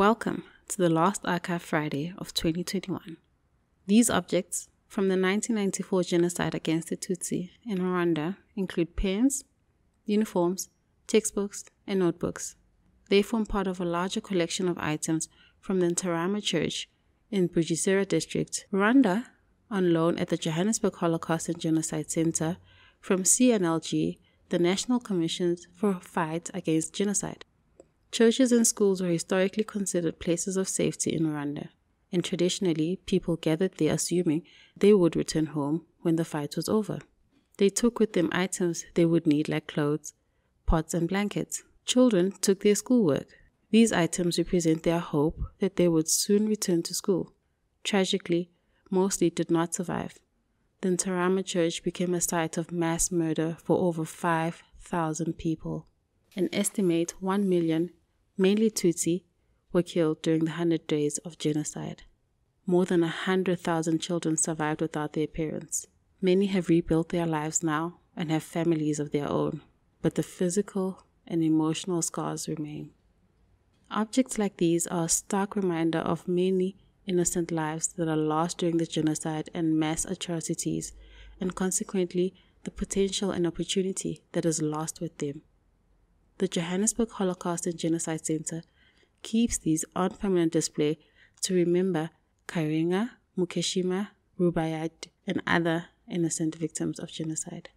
Welcome to the last Archive Friday of 2021. These objects from the 1994 genocide against the Tutsi in Rwanda include pens, uniforms, textbooks, and notebooks. They form part of a larger collection of items from the Ntarama Church in Bugesera district, Rwanda, on loan at the Johannesburg Holocaust and Genocide Center from CNLG, the National Commission for Fight Against Genocide. Churches and schools were historically considered places of safety in Rwanda, and traditionally people gathered there assuming they would return home when the fight was over. They took with them items they would need like clothes, pots, and blankets. Children took their schoolwork. These items represent their hope that they would soon return to school. Tragically, mostly did not survive. The Ntarama Church became a site of mass murder for over 5,000 people. An estimate 1 million mainly Tutsi, were killed during the Hundred Days of Genocide. More than a 100,000 children survived without their parents. Many have rebuilt their lives now and have families of their own, but the physical and emotional scars remain. Objects like these are a stark reminder of many innocent lives that are lost during the genocide and mass atrocities, and consequently, the potential and opportunity that is lost with them. The Johannesburg Holocaust and Genocide Center keeps these on permanent display to remember Kairenga, Mukeshima, Rubaiyat, and other innocent victims of genocide.